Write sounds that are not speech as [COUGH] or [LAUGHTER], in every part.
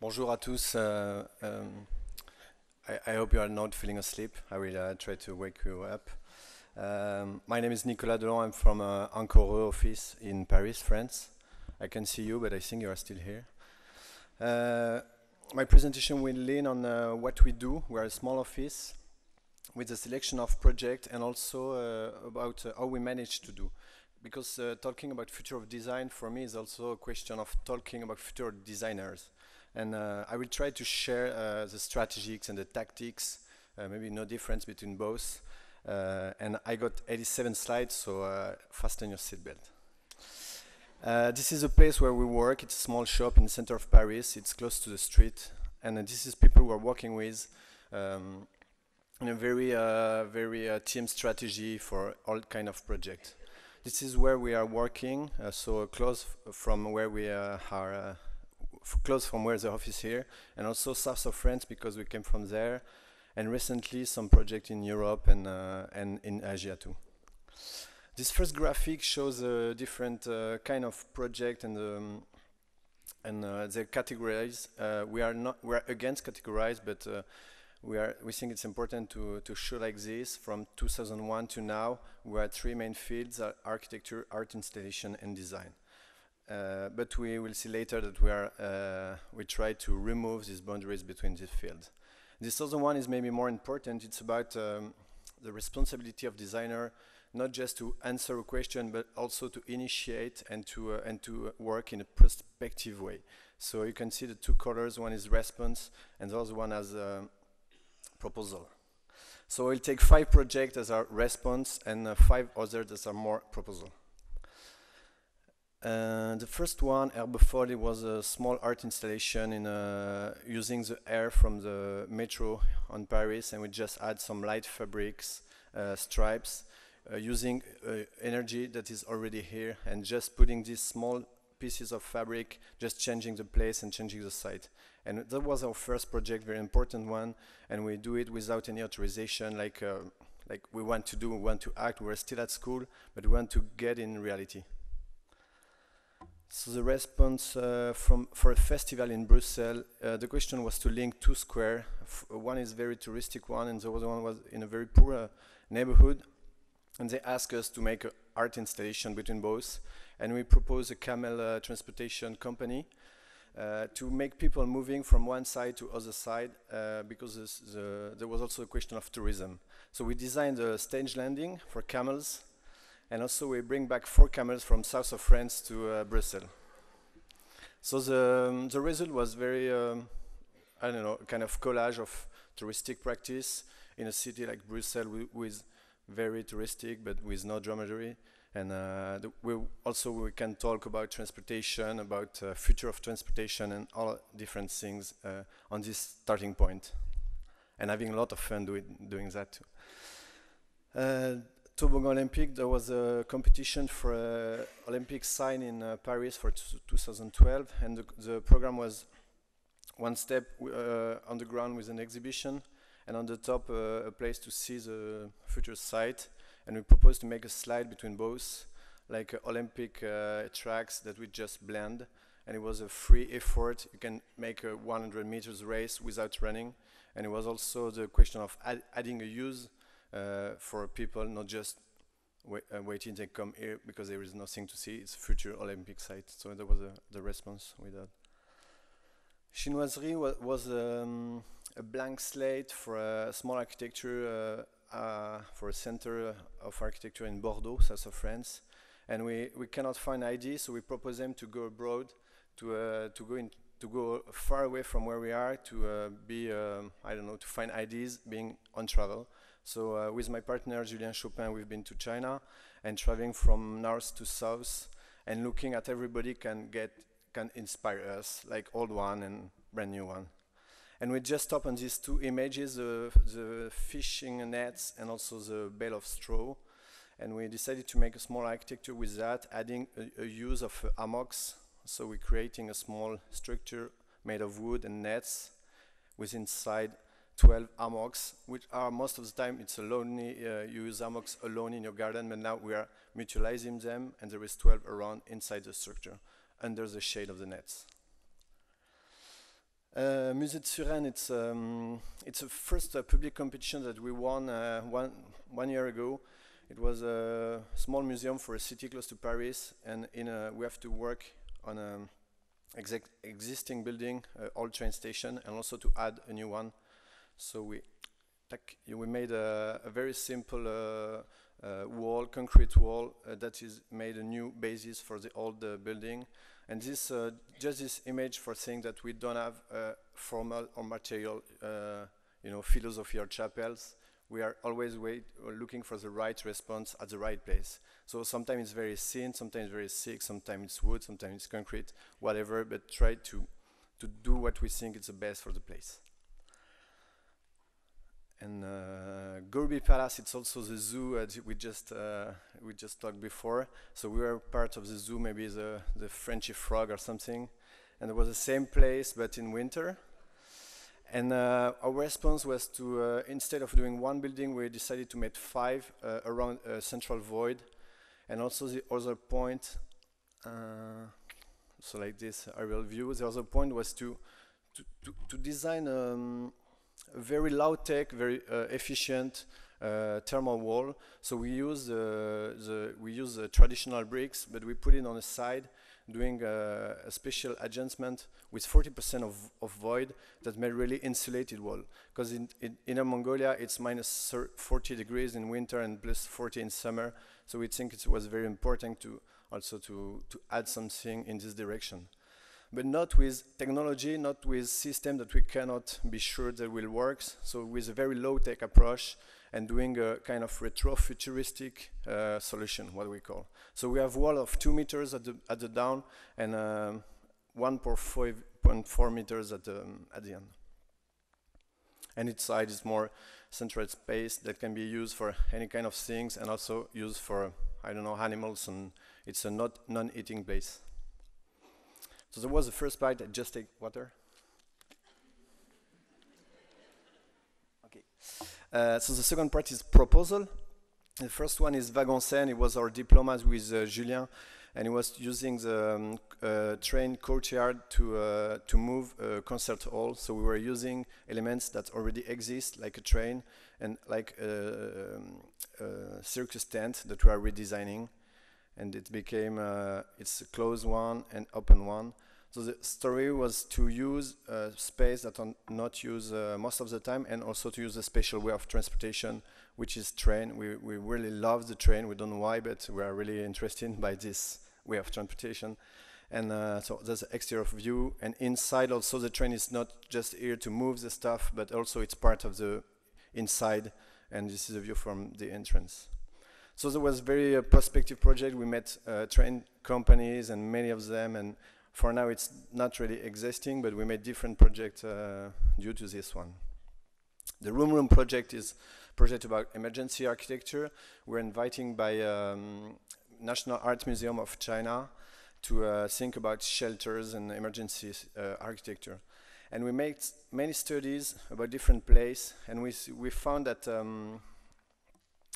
Bonjour à tous. Uh, um, I, I, hope you are not feeling asleep. I will uh, try to wake you up. Um, my name is Nicola Delon. I'm from uh, Encore office in Paris, France. I can see you, but I think you are still here. Uh, my presentation will lean on uh, what we do. We are a small office with a selection of projects and also uh, about uh, how we manage to do. Because talking about future of design for me is also a question of talking about future designers. And uh, I will try to share uh, the strategies and the tactics, uh, maybe no difference between both. and I got 87 slides, so fasten your seatbelt. Uh, this is a place where we work. It's a small shop in the center of Paris. It's close to the street. And uh, this is people we're working with um, in a very, uh, very team strategy for all kind of projects. This is where we are working, so close from where we are close from where the office here, and also south of France because we came from there, and recently some project in Europe and uh, and in Asia too. This first graphic shows a different uh, kind of project and um, and uh, they categorize. Uh, we are not we are against categorize, but uh, we are we think it's important to to show like this from 2001 to now. We are three main fields: architecture, art installation, and design. Uh, but we will see later that we are uh, we try to remove these boundaries between these fields. This other one is maybe more important. It's about um, the responsibility of designer, not just to answer a question, but also to initiate and to uh, and to work in a prospective way. So you can see the two colors. One is response, and the other one has a proposal. So we'll take five projects as our response and uh, five others as our more proposal. Uh, the first one, Herbefolie, was a small art installation in uh, using the air from the metro on Paris, and we just add some light fabrics, uh, stripes, uh, using uh, energy that is already here, and just putting these small pieces of fabric, just changing the place and changing the site. And that was our first project, very important one, and we do it without any authorization, like like we want to do, we want to act. We're still at school, but we want to get in reality. So the response uh, from for a festival in Brussels, uh, the question was to link two square. F one is very touristic one, and the other one was in a very poor uh, neighborhood. And they asked us to make an art installation between both. And we proposed a camel uh, transportation company uh, to make people moving from one side to other side uh, because the, there was also a question of tourism. So we designed a stage landing for camels and also we bring back four camels from south of France to uh, Brussels. So the, um, the result was very, um, I don't know, kind of collage of touristic practice in a city like Brussels with very touristic but with no dromedary. And uh, we also we can talk about transportation, about uh, future of transportation and all different things uh, on this starting point. And having a lot of fun doing, doing that too. Uh, Toboggan Olympic, there was a competition for uh, Olympic sign in uh, Paris for 2012, and the, the, program was one step uh, on the ground with an exhibition, and on the top uh, a place to see the future site. And we proposed to make a slide between both, like Olympic uh, tracks that we just blend, and it was a free effort. You can make a 100 meters race without running, and it was also the question of ad adding a use uh, for people, not just uh, waiting to come here because there is nothing to see. It's future Olympic site. So that was the response with that. Chinoiserie wa was um, a blank slate for a small architecture uh, uh, for a center of architecture in Bordeaux, south of France. And we, we cannot find ideas, so we propose them to go abroad, to, uh, to go in, to go far away from where we are, to uh, be, um, I don't know, to find ideas being on travel. So uh, with my partner Julien Choppin, we've been to China and traveling from north to south and looking at everybody can get can inspire us, like old one and brand new one. And we just on these two images, uh, the fishing nets and also the bale of straw. And we decided to make a small architecture with that, adding a, a use of uh, hammocks. So we're creating a small structure made of wood and nets with inside 12 hammocks, which are most of the time it's alone, uh, you use hammocks alone in your garden, but now we are mutualizing them and there is 12 around inside the structure under the shade of the nets. Uh, Musée de Suresnes, it's um, it's a first uh, public competition that we won uh, one one year ago. It was a small museum for a city close to Paris, and in a, we have to work on an existing building, uh, old train station, and also to add a new one. So we like, we made a, a very simple uh, uh, wall, concrete wall, uh, that is made a new basis for the old building. And this, just this image for saying that we don't have formal or material, you know, philosophy or chapels we are always wait, looking for the right response at the right place. So sometimes it's very thin, sometimes very thick, sometimes it's wood, sometimes it's concrete, whatever, but try to, to do what we think is the best for the place. And uh, Palace, it's also the zoo uh, we just uh, we just talked before. So we were part of the zoo, maybe the the Frenchy frog or something, and it was the same place but in winter. And uh, our response was to uh, instead of doing one building, we decided to make five uh, around a central void, and also the other point. so like this aerial view. The other point was to to, to, to design um, very low tech, very uh, efficient uh, thermal wall. So we use the, the we use the traditional bricks, but we put it on the side, doing uh, a special adjustment with 40% of, of void that made really insulated wall. Because in, in Inner Mongolia, it's minus 40 degrees in winter and plus 40 in summer. So we think it was very important to also to, to add something in this direction but not with technology, not with system that we cannot be sure that will work. So with a very low-tech approach and doing a kind of retro-futuristic uh, solution, what we call. So we have wall of two meters at the, at the down and um, 1.4 meters at the, um, at the end. And its side is more central space that can be used for any kind of things and also used for, I don't know, animals and it's a not non-eating place. So there was the first part, I just take water. Okay. Uh, so the second part is proposal. The first one is Wagon It was our diplomas with uh, Julien, and he was using the um, uh, train courtyard to uh, to move a concert hall. So we were using elements that already exist, like a train and like a, um, a circus tent that we are redesigning and it became uh, it's a closed one and open one. So the story was to use uh, space that are not used uh, most of the time and also to use a special way of transportation, which is train. We, we really love the train. We don't know why, but we are really interested [LAUGHS] by this way of transportation. And uh, so there's an exterior view. And inside also the train is not just here to move the stuff, but also it's part of the inside. And this is a view from the entrance. So there was very uh, prospective project. We met uh, train companies and many of them, and for now it's not really existing, but we made different projects uh, due to this one. The Room Room project is project about emergency architecture. We're inviting by um, National Art Museum of China to uh, think about shelters and emergency uh, architecture. And we made many studies about different places, and we, we found that um,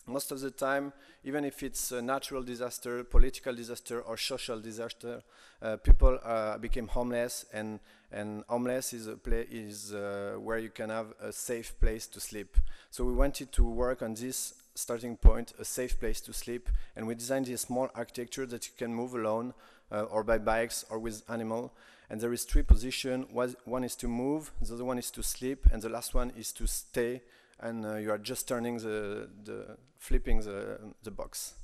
most of the time, even if it's a natural disaster, political disaster, or social disaster, uh, people uh, became homeless, and and homeless is a is uh, where you can have a safe place to sleep. So we wanted to work on this starting point, a safe place to sleep, and we designed a small architecture that you can move alone, uh, or by bikes, or with animal. And there is three positions. One is to move, the other one is to sleep, and the last one is to stay and uh, you are just turning the, the flipping the, the box.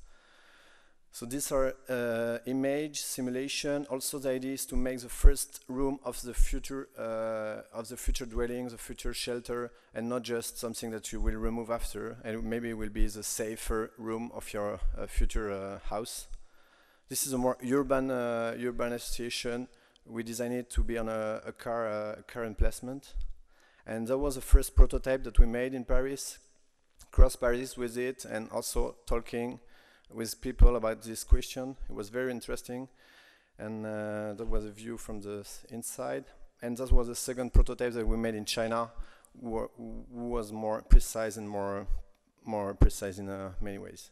So these are uh, image simulation. Also, the idea is to make the first room of the future uh, of the future dwelling, the future shelter, and not just something that you will remove after. And maybe it will be the safer room of your uh, future uh, house. This is a more urban uh, urban association. We designed it to be on a, a car a car emplacement. And that was the first prototype that we made in Paris, cross Paris with it, and also talking with people about this question. It was very interesting. And uh, that was a view from the inside. And that was the second prototype that we made in China, who, was more precise and more, more precise in uh, many ways.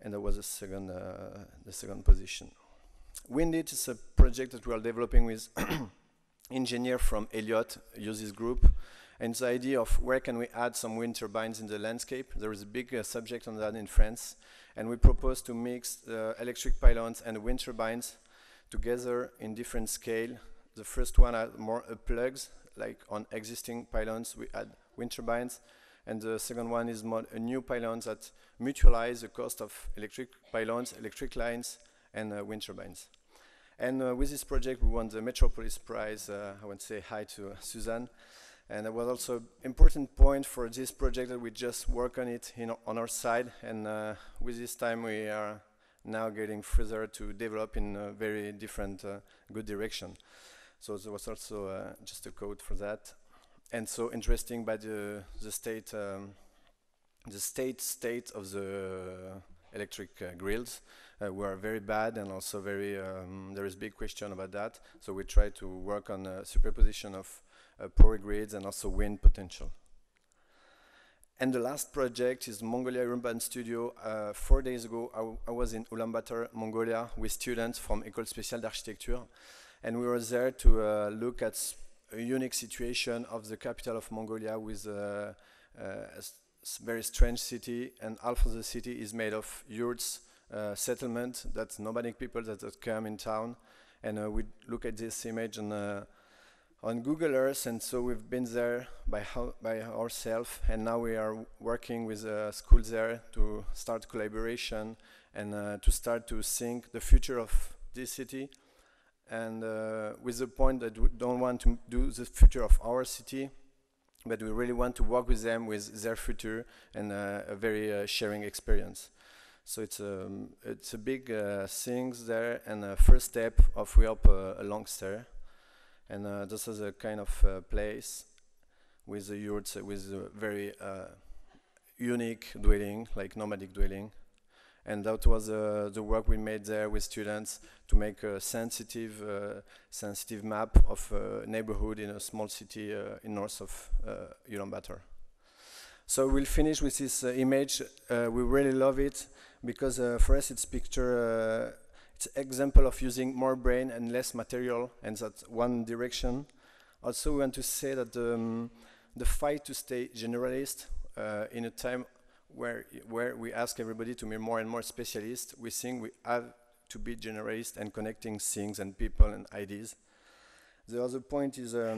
And that was the second, uh, the second position. Windit is a project that we are developing with [CLEARS THROAT] engineer from Elioth Iosis group. And the idea of where can we add some wind turbines in the landscape. There is a big uh, subject on that in France. And we propose to mix uh, electric pylons and wind turbines together in different scale. The first one are more uh, plugs, like on existing pylons we add wind turbines. And the second one is more a new pylons that mutualize the cost of electric pylons, electric lines, and uh, wind turbines. And uh, with this project, we won the Metropolis Prize. Uh, I want to say hi to Suzanne. And it was also an important point for this project that we just work on it know, on our side. And uh, with this time, we are now getting further to develop in a very different, uh, good direction. So there was also uh, just a code for that. And so interesting by the, the state, um, the state state of the electric uh, grills uh, were very bad and also very, um, there is big question about that. So we try to work on superposition of uh, power grids and also wind potential. And the last project is Mongolia Urban Studio. Uh, four days ago, I, was in Ulaanbaatar, Mongolia, with students from École Spéciale d'Architecture. And we were there to uh, look at a unique situation of the capital of Mongolia with uh, very strange city. And half of the city is made of yurts, uh, settlement, that's nomadic people that, that come in town. And uh, we look at this image and on Google Earth, and so we've been there by, by ourselves, and now we are working with uh, schools there to start collaboration and uh, to start to think the future of this city, and uh, with the point that we don't want to do the future of our city, but we really want to work with them with their future and uh, a very uh, sharing experience. So it's a, um, it's a big uh, thing there, and a first step of we hope a long stay. And uh, this is a kind of uh, place with yurts, uh, with a very unique dwelling, like nomadic dwelling. And that was uh, the work we made there with students to make a sensitive, uh, sensitive map of a neighborhood in a small city uh, in north of uh, Ulaanbaatar. So we'll finish with this image. we really love it because for us it's picture it's example of using more brain and less material, and that's one direction. Also, we want to say that um, the fight to stay generalist uh, in a time where where we ask everybody to be more and more specialist, we think we have to be generalist and connecting things and people and ideas. The other point is uh,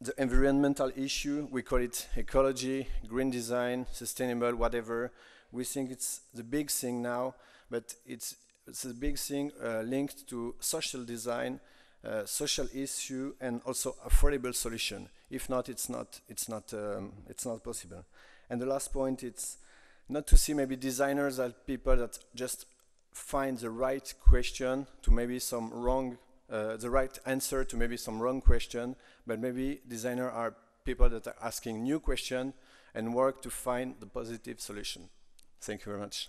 the environmental issue. We call it ecology, green design, sustainable, whatever. We think it's the big thing now, but it's it's a big thing uh, linked to social design, uh, social issue, and also affordable solution. If not, it's not, it's not, um, it's not possible. And the last point, it's not to see maybe designers as people that just find the right question to maybe some wrong, uh, the right answer to maybe some wrong question, but maybe designers are people that are asking new question and work to find the positive solution. Thank you very much.